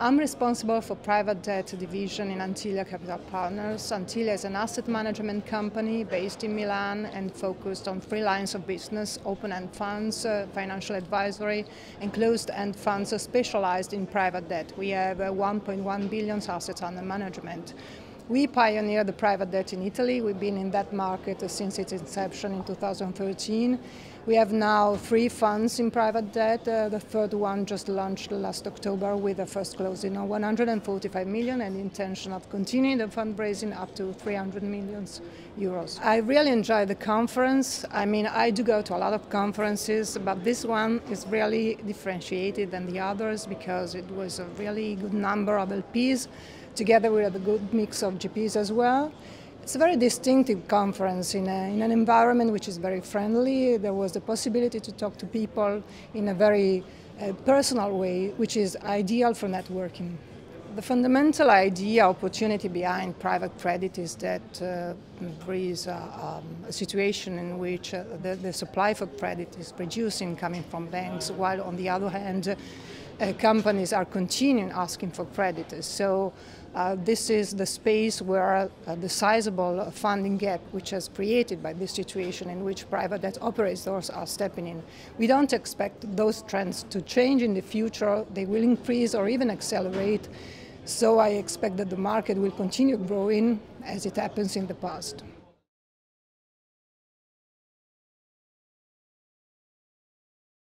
I'm responsible for private debt division in Anthilia Capital Partners. Anthilia is an asset management company based in Milan and focused on three lines of business, open-end funds, uh, financial advisory and closed-end funds specialized in private debt. We have uh, 1.1 billion assets under management. We pioneered the private debt in Italy. We've been in that market since its inception in 2013. We have now three funds in private debt. Uh, the third one just launched last October with a first closing of 145 million and intention of continuing the fundraising up to 300 million euros. I really enjoy the conference. I mean, I do go to a lot of conferences, but this one is really differentiated than the others because it was a really good number of LPs together with a good mix of GPs as well. It's a very distinctive conference in, a, in, an environment which is very friendly. There was the possibility to talk to people in a very uh, personal way, which is ideal for networking. The fundamental idea, opportunity behind private credit is that uh, there is a, um, a, situation in which uh, the, the, supply for credit is reducing coming from banks, while on the other hand, uh, companies are continuing asking for creditors. So uh, this is the space where uh, the sizable funding gap which is created by this situation in which private debt operators are stepping in. We don't expect those trends to change in the future. They will increase or even accelerate. So I expect that the market will continue growing as it happens in the past.